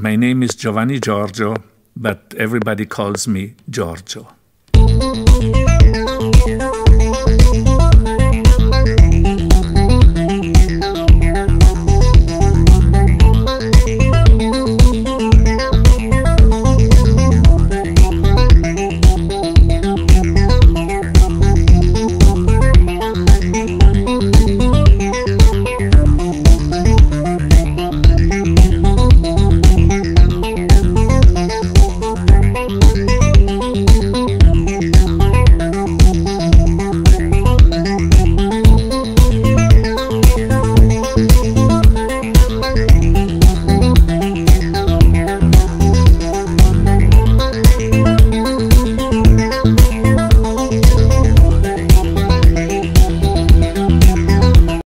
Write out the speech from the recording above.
My name is Giovanni Giorgio, but everybody calls me Giorgio.